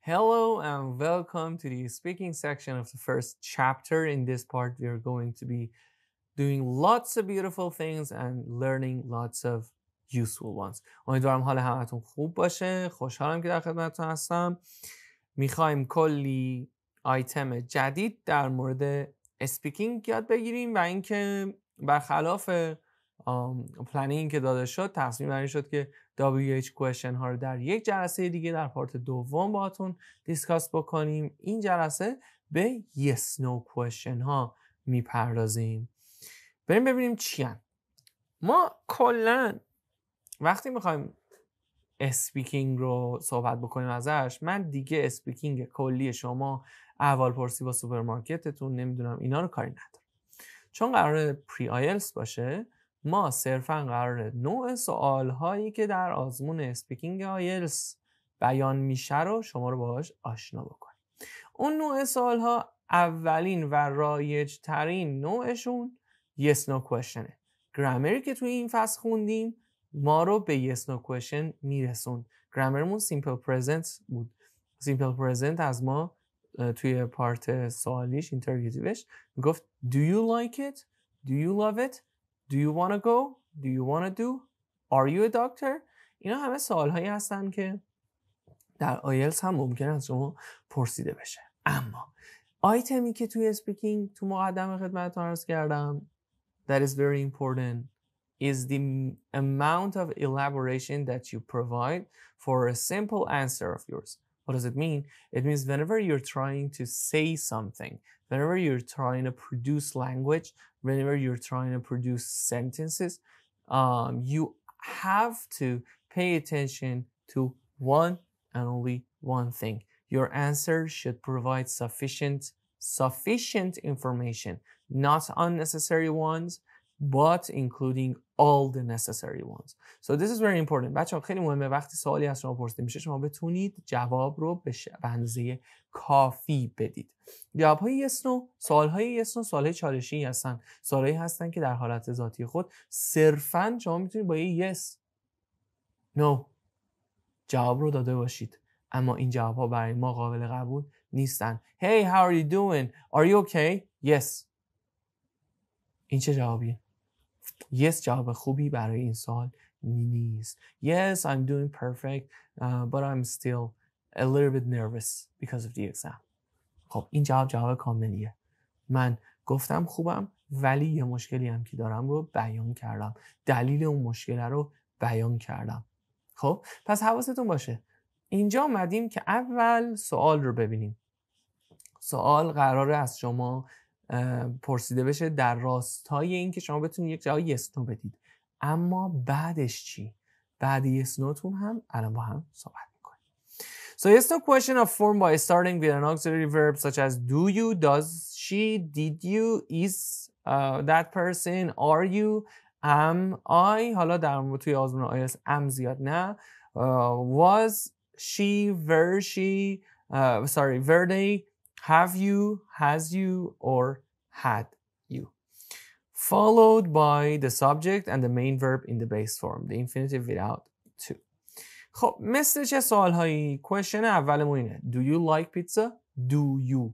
Hello and welcome to the speaking section of the first chapter. In this part, we are going to be doing lots of beautiful things and learning lots of useful ones. امیدوارم حال همتون خوب باشه. خوشحالم که در خدمتتون هستم. می‌خوایم کلی آیتم جدید در مورد speaking یاد بگیریم و اینکه برخلاف planning که داده شد تصمیم بر شد که WH question ها رو در یک جلسه دیگه در part دوم باهاتون discuss بکنیم. این جلسه به yes no question ها می‌پردازیم. بریم ببینیم چی ما کلا وقتی می‌خوایم speaking رو صحبت بکنیم ازش من دیگه speaking کلی شما احوال پرسی با سوپرمارکتتون نمی‌دونم اینا رو کاری ندارم. چون قرار pre IELTS باشه ما صرفا قرار نوع سوال هایی که در آزمون speaking IELTS بیان میشه رو شما رو باهاش آشنا بکنیم. اون نوع سوال ها اولین و رایج ترین نوعشون yes no question گرامری که توی این فصل خوندیم ما رو به yes no question می‌رسونه گرامرمون simple present بود. Simple present از ما توی part سوالیش interrogative ش گفت do you like it? Do you love it? do you want to go do you want to do are you a doctor اینا همه سوال هایی هستن که در آیلز هم ممکن از شما پرسیده بشه اما آیتمی که توی اسپیکینگ تو مقدم خدمتتون عرض کردم that is very important is the amount of elaboration that you provide for a simple answer of yours. what does it mean? It means whenever you're trying to say something, whenever you're trying to produce language, whenever you're trying to produce sentences, um, you have to pay attention to one and only one thing. Your answer should provide sufficient sufficient information, not unnecessary ones, but including all the necessary ones. So this is very important. بچه خیلی مهمه وقتی سوالی از شما پرسیده میشه شما بتونید جواب رو به اندازه کافی بدید. جواب های yes no سوال های yes no سوال های چالشی هستن. سوال هستن که در حالت ذاتی خود صرفا شما می‌تونید با یه yes no جواب رو داده باشید. اما این جواب ها برای ما قابل قبول نیستن. Hey, how are you doing? Are you okay? Yes. این چه جوابیه؟ yes جواب خوبی برای این سال نیست. Yes I'm doing perfect uh, but I'm still a little bit nervous because of the exam. خب این جواب جواب کاملیه. من گفتم خوبم ولی یه مشکلی هم که دارم رو بیان کردم. دلیل اون مشکل رو بیان کردم. خب پس حواستون باشه. اینجا اومدیم که اول سوال رو ببینیم. سوال قراره از شما پرسیده بشه در راستای اینکه شما بتونید یک جواب یس نو بدید اما بعدش چی بعد یس نوتون هم الان با هم صحبت می‌کنیم So yes no question of form by starting with an auxiliary verb such as do you, does she, did you, is uh, that person, are you, am I حالا در توی آزمون آیس ام زیاد نه uh, was she, were she, uh, sorry, were they, have you, has you, or had you. Followed by the subject and the main verb in the base form, the infinitive without to. خب مثل چه سوال هایی؟ question اولمون اینه Do you like pizza? Do you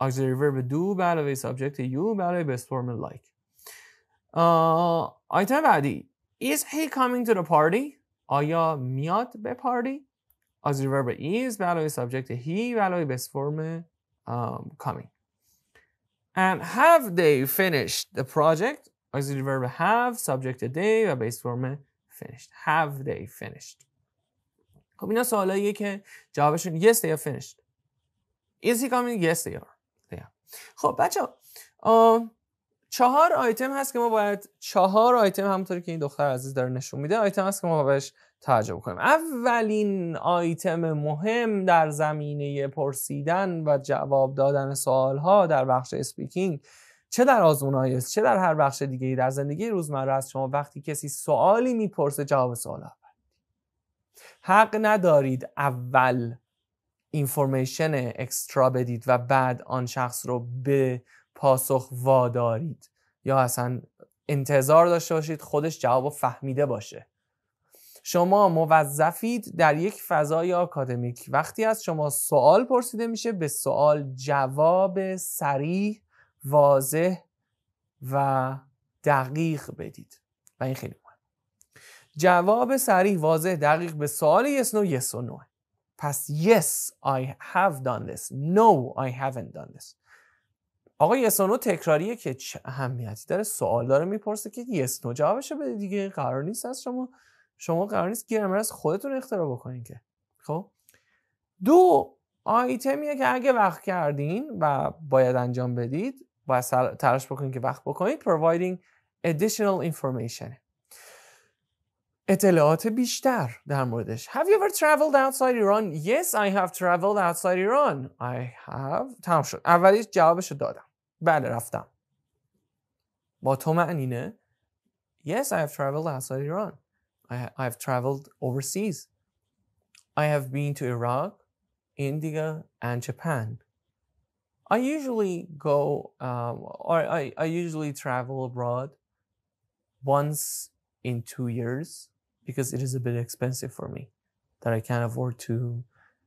auxiliary verb do به علاوه subject you به علاوه base form like آیتم بعدی Is he coming to the party? آیا میاد به پارتی؟ auxiliary verb is به علاوه subject he به علاوه base form um, coming. And have they finished the project? Auxiliary verb have, subject they و base form finished. Have they finished? خب اینا سوالاییه که جوابشون yes they are finished. Is he coming? Yes they are. They are. خب بچه‌ها چهار آیتم هست که ما باید چهار آیتم همونطوری که این دختر عزیز داره نشون میده آیتم هست که ما بهش توجه کنیم اولین آیتم مهم در زمینه پرسیدن و جواب دادن سوال ها در بخش speaking چه در آزمون آیس چه در هر بخش دیگه در زندگی روزمره از شما وقتی کسی سوالی می‌پرسه جواب سوال حق ندارید اول اینفورمیشن اکسترا بدید و بعد آن شخص رو به پاسخ وادارید. یا اصلا انتظار داشته باشید خودش جواب فهمیده باشه. شما موظفید در یک فضای آکادمیک. وقتی از شما سوال پرسیده میشه به سوال جواب سریح واضح و دقیق بدید. و این خیلی مهم جواب سریع واضح دقیق به سوال yes no yes or no. پس yes I have done this. No I haven't done this. آقا no تکراریه که چه اهمیتی داره؟ سوال داره می‌پرسه که no جوابشو بده دیگه. قرار نیست از شما شما قرار نیست گرامر از خودتون اختراع بکنین که. خب؟ دو آیتمیه که اگه وقت کردین و باید انجام بدید باید تلاش بکنید که وقت بکنید providing additional information. اطلاعات بیشتر در موردش. Have you ever traveled outside Iran? Yes, I have traveled outside Iran. I have. تمام شد. اولیش جوابشو دادم. بله رفتم. با تو معنینه Yes, I have traveled outside Iran. I, I've traveled overseas. I have been to Iraq, India, and Japan. I usually go, um, or I, I usually travel abroad once in two years because it is a bit expensive for me that I can't afford to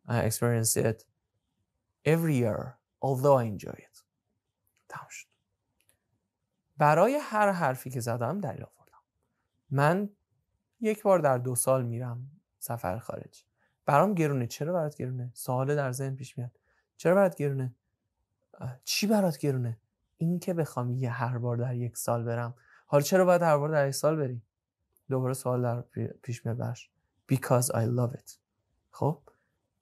uh, experience it every year, although I enjoy it. تمام شد. برای هر حرفی که زدم دلیل آوردم. من یک بار در دو سال میرم سفر خارج. برام گرونه. چرا برات گرونه؟ سوال در ذهن پیش میاد. چرا برات گرونه؟ چی برات گرونه این که بخوام یه هر بار در یک سال برم حالا چرا باید هر بار در یک سال بری دوباره سوال در پیش میاد برش because I love it خب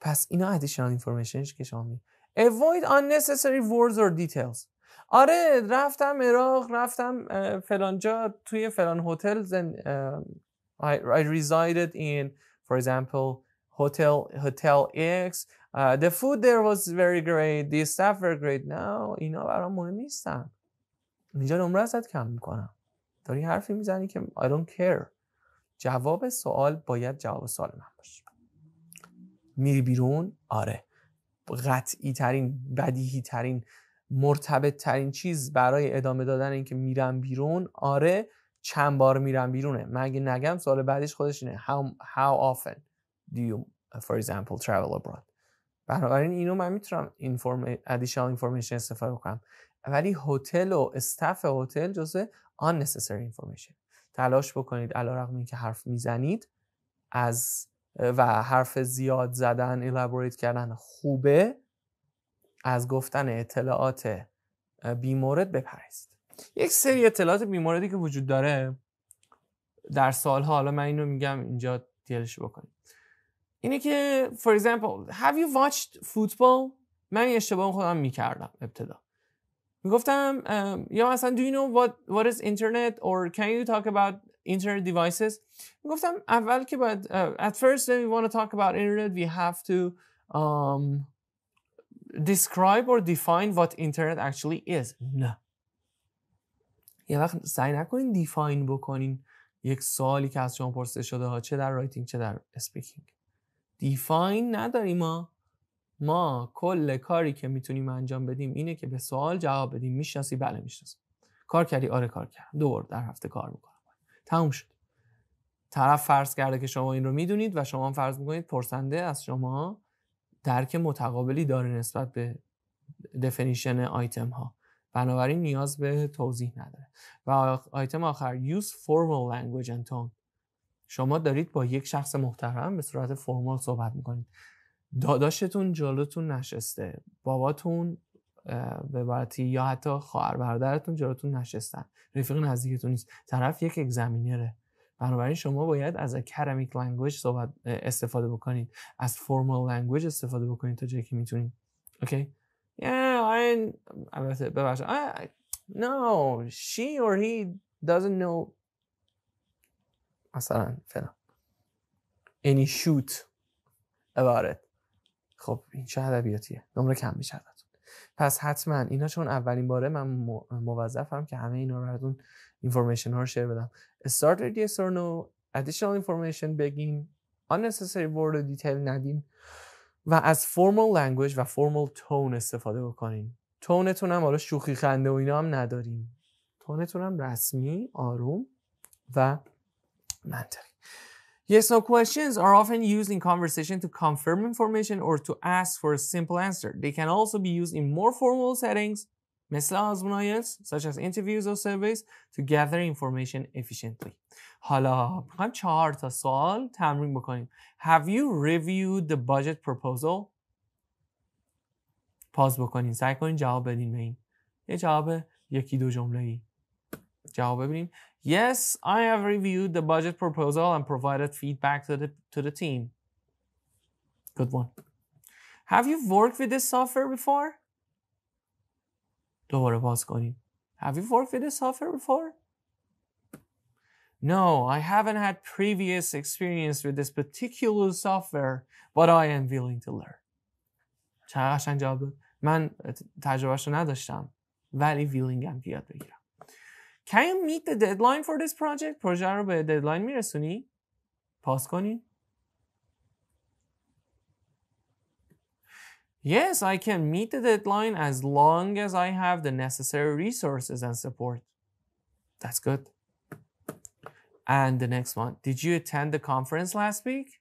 پس اینا additional information که شما می avoid unnecessary words or details آره رفتم عراق رفتم فلان جا توی فلان هتل I, I resided in for example hotel hotel X Uh, the food there was very great. The staff were great. No, اینا برام مهم نیستن. اینجا نمره ازت کم می‌کنم. داری حرفی می‌زنی که I don't care. جواب سوال باید جواب سوال من باشه. میری بیرون؟ آره. قطعی ترین، بدیهی ترین، مرتبط ترین چیز برای ادامه دادن این که میرم بیرون آره چند بار میرم بیرونه. مگه نگم سوال بعدش خودش اینه. How, how often do you for example travel abroad? بنابراین اینو من می‌تونم ادیشنال اینفورمیشن استفاده کنم ولی هتل و استف هتل جزء unnecessary information. تلاش بکنید علیرغم اینکه حرف می‌زنید از و حرف زیاد زدن الابوریت کردن خوبه. از گفتن اطلاعات بیمورد بپرهیزید یک سری اطلاعات بیموردی که وجود داره در سالها حالا من اینو میگم اینجا دیلش بکنید اینه که for example have you watched football من اشتباه خودم می‌کردم ابتدا می‌گفتم یا مثلا do you know what, what is internet or can you talk about internet devices می‌گفتم اول که باید uh, at first when we want to talk about internet we have to um, describe or define what internet actually is نه یه وقت سعی نکنین define بکنین یک سوالی که از شما پرسیده شده ها چه در writing چه در speaking define نداریم ما. ما کل کاری که می‌تونیم انجام بدیم اینه که به سوال جواب بدیم. می‌شناسی؟ بله می‌شناسم. کار کردی؟ آره کار کردم. دور در هفته کار می‌کنم. تموم شد. طرف فرض کرده که شما این رو می‌دونید و شما فرض می‌کنید پرسنده از شما درک متقابلی داره نسبت به دفنیشن آیتم ها. بنابراین نیاز به توضیح نداره. و آیتم آخر use formal language and tone. شما دارید با یک شخص محترم به صورت فرمال صحبت می‌کنید. داداشتون جلوتون نشسته. باباتون به عبارتی یا حتی خواهر برادرتون جلوتون نشستن. رفیق نزدیکتون نیست. طرف یک examiner ه بنابراین شما باید از academic language استفاده بکنید. از formal language استفاده بکنید تا جایی که می‌تونید. Okay؟ Yeah I ببخشید no she or he doesn't know. مثلا فلان any shoot about it. خب این چه ادبیاتیه؟ نمره کم میشه پس حتما اینا چون اولین باره من موظفم که همه اینا رو براتون اینفورمیشن ها رو شیر بدم. Started yes or no. Additional information بگیم. Unnecessary word دیتیل ندیم. و از formal language و formal tone استفاده بکنیم تونتون هم حالا شوخی خنده و اینا هم نداریم تونتونم رسمی آروم و منطقی Yes, no questions are often used in conversation to confirm information or to ask for a simple answer. They can also be used in more formal settings, مثل آزمونایت, such as interviews or surveys, to gather information efficiently. حالا میخوایم چهار تا سوال تمرین بکنیم. Have you reviewed the budget proposal? پاز بکنین. سعی کنین جواب بدین به این. یه جواب یکی دو جمله ای. جواب ببینیم. Yes, I have reviewed the budget proposal and provided feedback to the, to the team. Good one. Have you worked with this software before? دوباره باز کنیم. Have you worked with this software before? No, I haven't had previous experience with this particular software, but I am willing to learn. چقدر قشنگ جواب من تجربهش رو نداشتم ولی ویلینگم که یاد بگیرم. Can you meet the deadline for this project? پروژه رو به ددلاین میرسونی؟ پاس کنی؟ Yes, I can meet the deadline as long as I have the necessary resources and support. That's good. And the next one. Did you attend the conference last week?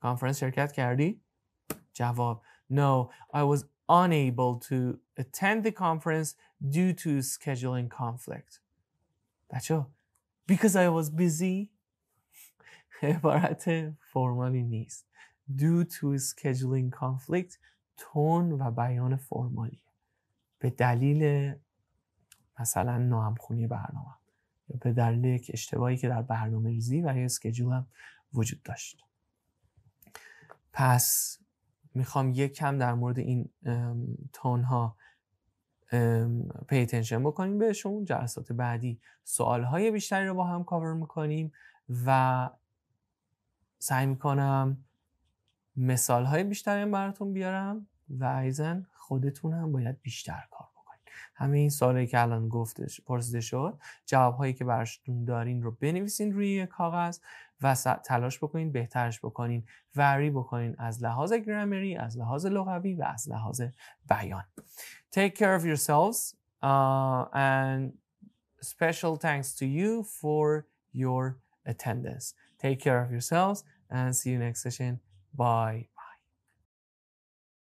Conference شرکت کردی؟ جواب. No, I was unable to attend the conference due to scheduling conflict. بچه because I was busy عبارت فرمالی نیست due to scheduling conflict تون و بیان فرمالی. به دلیل مثلا ناهمخونی برنامه. یا به دلیل یک اشتباهی که در برنامه ریزی و یا اسکجول وجود داشت. پس می‌خوام یک کم در مورد این tone ها pay attention بکنیم. بهشون جلسات بعدی سوال های بیشتری رو با هم کاور می‌کنیم و سعی می‌کنم مثال های بیشتری براتون بیارم و ایضاً خودتون هم باید بیشتر کار بکنید. همه این سوالی که الان گفتش پرسیده شد جواب هایی که براشتون دارین رو بنویسین روی کاغذ و تلاش بکنین بهترش بکنین وری بکنین از لحاظ گرامری از لحاظ لغوی و از لحاظ بیان. Take care of yourselves uh, and special thanks to you for your attendance. Take care of yourselves and see you next session. Bye